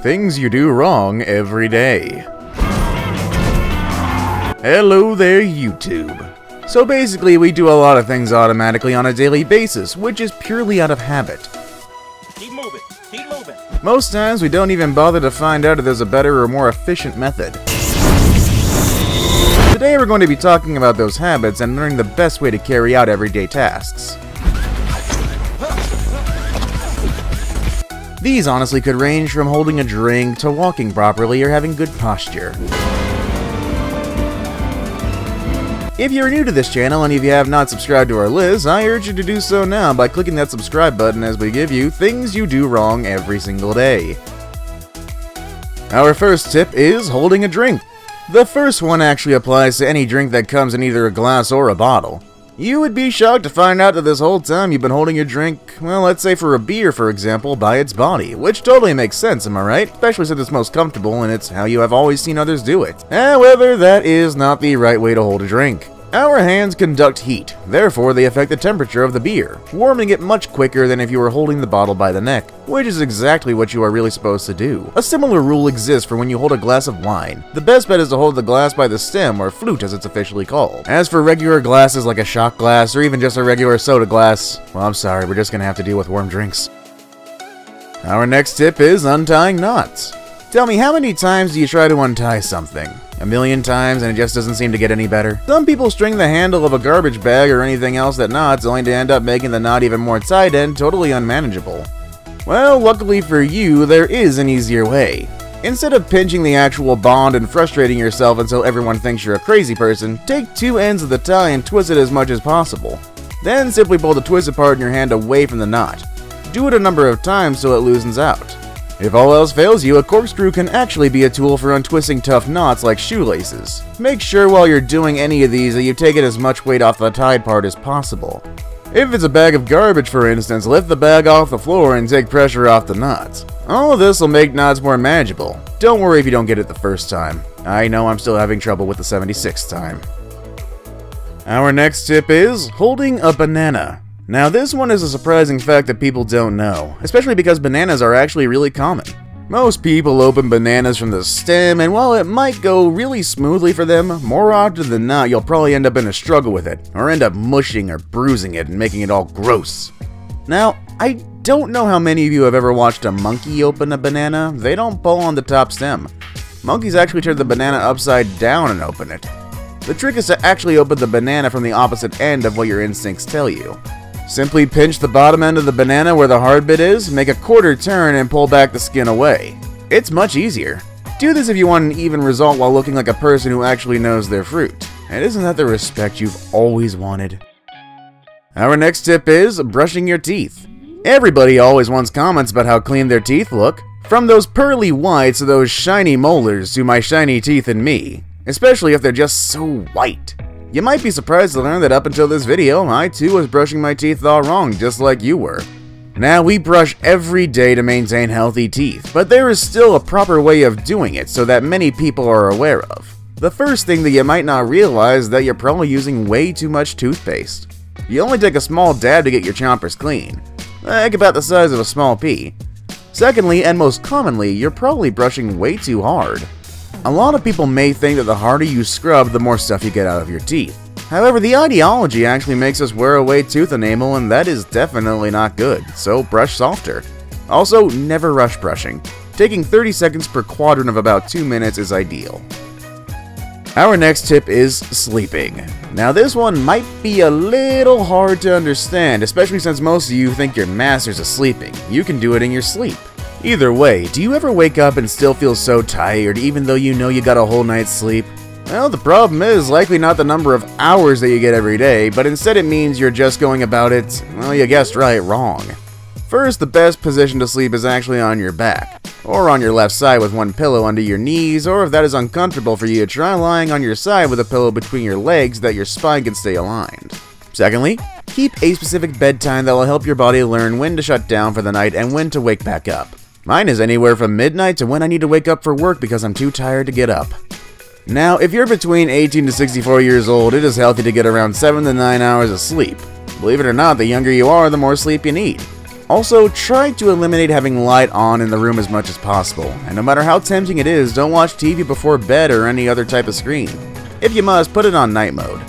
Things you do wrong every day. Hello there, YouTube. So basically, we do a lot of things automatically on a daily basis, which is purely out of habit. Keep moving. Keep moving. Most times, we don't even bother to find out if there's a better or more efficient method. Today, we're going to be talking about those habits and learning the best way to carry out everyday tasks. These honestly could range from holding a drink to walking properly or having good posture. If you're new to this channel and if you have not subscribed to our list, I urge you to do so now by clicking that subscribe button as we give you things you do wrong every single day. Our first tip is holding a drink. The first one actually applies to any drink that comes in either a glass or a bottle. You would be shocked to find out that this whole time you've been holding your drink, well, let's say for a beer, for example, by its body, which totally makes sense, am I right? Especially since it's most comfortable and it's how you have always seen others do it. However, that is not the right way to hold a drink. Our hands conduct heat, therefore they affect the temperature of the beer, warming it much quicker than if you were holding the bottle by the neck, which is exactly what you are really supposed to do. A similar rule exists for when you hold a glass of wine. The best bet is to hold the glass by the stem, or flute as it's officially called. As for regular glasses like a shot glass, or even just a regular soda glass, well I'm sorry, we're just gonna have to deal with warm drinks. Our next tip is untying knots. Tell me, how many times do you try to untie something? A million times and it just doesn't seem to get any better? Some people string the handle of a garbage bag or anything else that knots only to end up making the knot even more tight and totally unmanageable. Well, luckily for you, there is an easier way. Instead of pinching the actual bond and frustrating yourself until everyone thinks you're a crazy person, take two ends of the tie and twist it as much as possible. Then simply pull the twisted part in your hand away from the knot. Do it a number of times so it loosens out. If all else fails you, a corkscrew can actually be a tool for untwisting tough knots like shoelaces. Make sure while you're doing any of these that you take it as much weight off the tied part as possible. If it's a bag of garbage, for instance, lift the bag off the floor and take pressure off the knots. All of this will make knots more manageable. Don't worry if you don't get it the first time. I know I'm still having trouble with the 76th time. Our next tip is holding a banana. Now this one is a surprising fact that people don't know, especially because bananas are actually really common. Most people open bananas from the stem, and while it might go really smoothly for them, more often than not you'll probably end up in a struggle with it, or end up mushing or bruising it and making it all gross. Now, I don't know how many of you have ever watched a monkey open a banana, they don't pull on the top stem. Monkeys actually turn the banana upside down and open it. The trick is to actually open the banana from the opposite end of what your instincts tell you. Simply pinch the bottom end of the banana where the hard bit is, make a quarter turn, and pull back the skin away. It's much easier. Do this if you want an even result while looking like a person who actually knows their fruit. And isn't that the respect you've always wanted? Our next tip is brushing your teeth. Everybody always wants comments about how clean their teeth look. From those pearly whites to those shiny molars to my shiny teeth and me. Especially if they're just so white. You might be surprised to learn that up until this video, I too was brushing my teeth all wrong, just like you were. Now, we brush every day to maintain healthy teeth, but there is still a proper way of doing it so that many people are aware of. The first thing that you might not realize is that you're probably using way too much toothpaste. You only take a small dab to get your chompers clean, like about the size of a small pea. Secondly, and most commonly, you're probably brushing way too hard. A lot of people may think that the harder you scrub, the more stuff you get out of your teeth. However, the ideology actually makes us wear away tooth enamel, and that is definitely not good, so brush softer. Also, never rush brushing. Taking 30 seconds per quadrant of about 2 minutes is ideal. Our next tip is sleeping. Now this one might be a little hard to understand, especially since most of you think your master's is sleeping. You can do it in your sleep. Either way, do you ever wake up and still feel so tired even though you know you got a whole night's sleep? Well, the problem is likely not the number of hours that you get every day, but instead it means you're just going about it, well, you guessed right, wrong. First, the best position to sleep is actually on your back, or on your left side with one pillow under your knees, or if that is uncomfortable for you, try lying on your side with a pillow between your legs that your spine can stay aligned. Secondly, keep a specific bedtime that will help your body learn when to shut down for the night and when to wake back up. Mine is anywhere from midnight to when I need to wake up for work because I'm too tired to get up. Now, if you're between 18 to 64 years old, it is healthy to get around 7 to 9 hours of sleep. Believe it or not, the younger you are, the more sleep you need. Also, try to eliminate having light on in the room as much as possible, and no matter how tempting it is, don't watch TV before bed or any other type of screen. If you must, put it on night mode.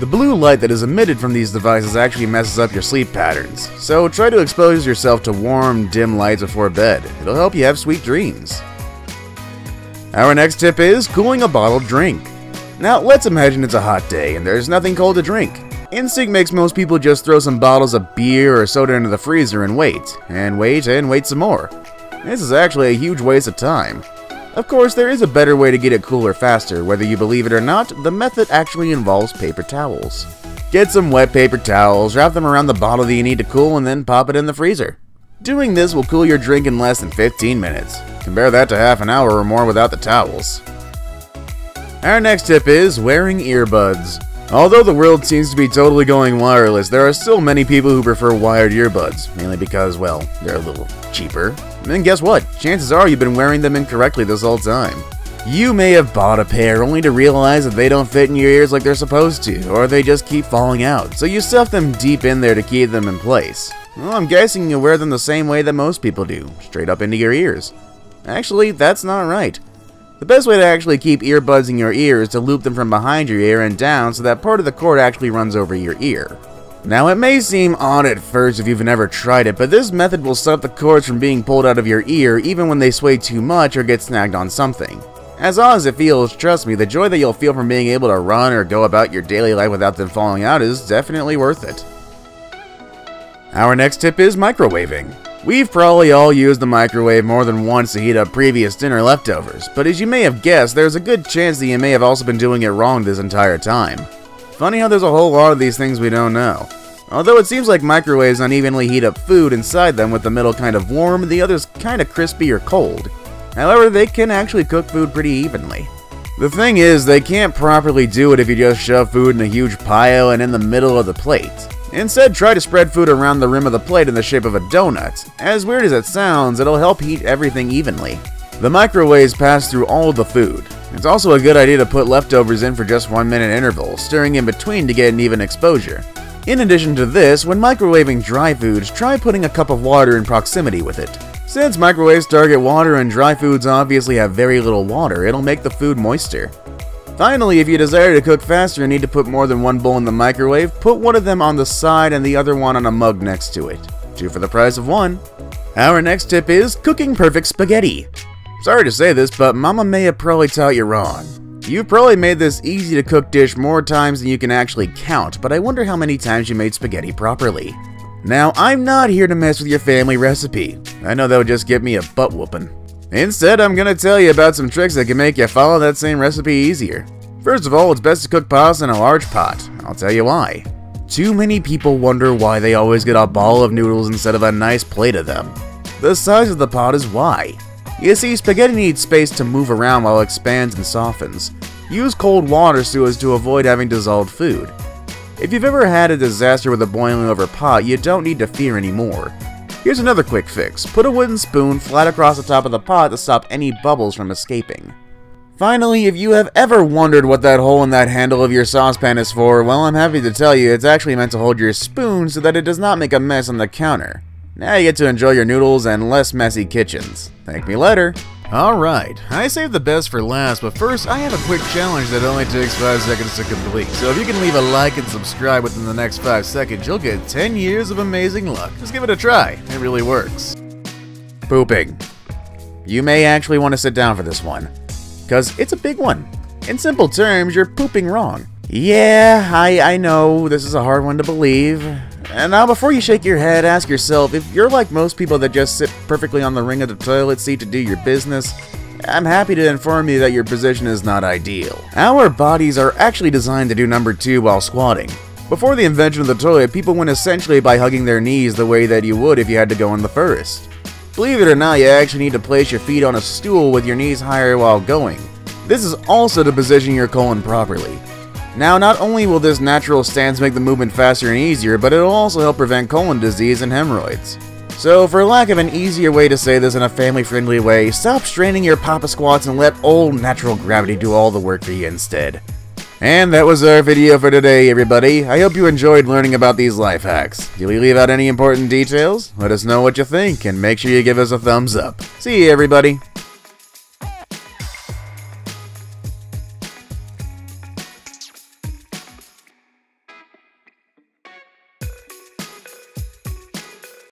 The blue light that is emitted from these devices actually messes up your sleep patterns, so try to expose yourself to warm, dim lights before bed. It'll help you have sweet dreams. Our next tip is cooling a bottled drink. Now, let's imagine it's a hot day and there's nothing cold to drink. Instinct makes most people just throw some bottles of beer or soda into the freezer and wait, and wait, and wait some more. This is actually a huge waste of time. Of course, there is a better way to get it cooler faster. Whether you believe it or not, the method actually involves paper towels. Get some wet paper towels, wrap them around the bottle that you need to cool, and then pop it in the freezer. Doing this will cool your drink in less than 15 minutes. Compare that to half an hour or more without the towels. Our next tip is wearing earbuds. Although the world seems to be totally going wireless, there are still many people who prefer wired earbuds, mainly because, well, they're a little cheaper. And guess what? Chances are you've been wearing them incorrectly this whole time. You may have bought a pair only to realize that they don't fit in your ears like they're supposed to, or they just keep falling out, so you stuff them deep in there to keep them in place. Well, I'm guessing you wear them the same way that most people do, straight up into your ears. Actually, that's not right. The best way to actually keep earbuds in your ear is to loop them from behind your ear and down so that part of the cord actually runs over your ear. Now it may seem odd at first if you've never tried it, but this method will stop the cords from being pulled out of your ear even when they sway too much or get snagged on something. As odd as it feels, trust me, the joy that you'll feel from being able to run or go about your daily life without them falling out is definitely worth it. Our next tip is microwaving. We've probably all used the microwave more than once to heat up previous dinner leftovers, but as you may have guessed, there's a good chance that you may have also been doing it wrong this entire time. Funny how there's a whole lot of these things we don't know. Although it seems like microwaves unevenly heat up food inside them with the middle kind of warm, the others kind of crispy or cold. However, they can actually cook food pretty evenly. The thing is, they can't properly do it if you just shove food in a huge pile and in the middle of the plate. Instead, try to spread food around the rim of the plate in the shape of a donut. As weird as it sounds, it'll help heat everything evenly. The microwaves pass through all the food. It's also a good idea to put leftovers in for just one minute intervals, stirring in between to get an even exposure. In addition to this, when microwaving dry foods, try putting a cup of water in proximity with it. Since microwaves target water and dry foods obviously have very little water, it'll make the food moister. Finally, if you desire to cook faster and need to put more than one bowl in the microwave, put one of them on the side and the other one on a mug next to it. Two for the price of one. Our next tip is cooking perfect spaghetti. Sorry to say this, but Mama may have probably taught you wrong. You've probably made this easy to cook dish more times than you can actually count, but I wonder how many times you made spaghetti properly. Now, I'm not here to mess with your family recipe. I know that would just give me a butt whooping. Instead, I'm gonna tell you about some tricks that can make you follow that same recipe easier. First of all, it's best to cook pasta in a large pot. I'll tell you why. Too many people wonder why they always get a ball of noodles instead of a nice plate of them. The size of the pot is why. You see, spaghetti needs space to move around while it expands and softens. Use cold water so as to avoid having dissolved food. If you've ever had a disaster with a boiling over pot, you don't need to fear anymore. Here's another quick fix. Put a wooden spoon flat across the top of the pot to stop any bubbles from escaping. Finally, if you have ever wondered what that hole in that handle of your saucepan is for, well, I'm happy to tell you it's actually meant to hold your spoon so that it does not make a mess on the counter. Now you get to enjoy your noodles and less messy kitchens. Thank me later. Alright, I saved the best for last, but first I have a quick challenge that only takes 5 seconds to complete. So if you can leave a like and subscribe within the next 5 seconds, you'll get 10 years of amazing luck. Just give it a try, it really works. Pooping. You may actually want to sit down for this one, because it's a big one. In simple terms, you're pooping wrong. Yeah, I, I know, this is a hard one to believe. And now, before you shake your head, ask yourself if you're like most people that just sit perfectly on the ring of the toilet seat to do your business. I'm happy to inform you that your position is not ideal. Our bodies are actually designed to do number two while squatting. Before the invention of the toilet, people went essentially by hugging their knees the way that you would if you had to go in the first. Believe it or not, you actually need to place your feet on a stool with your knees higher while going. This is also to position your colon properly. Now, not only will this natural stance make the movement faster and easier, but it'll also help prevent colon disease and hemorrhoids. So, for lack of an easier way to say this in a family-friendly way, stop straining your papa squats and let old natural gravity do all the work for you instead. And that was our video for today, everybody. I hope you enjoyed learning about these life hacks. Did we leave out any important details? Let us know what you think, and make sure you give us a thumbs up. See you, everybody.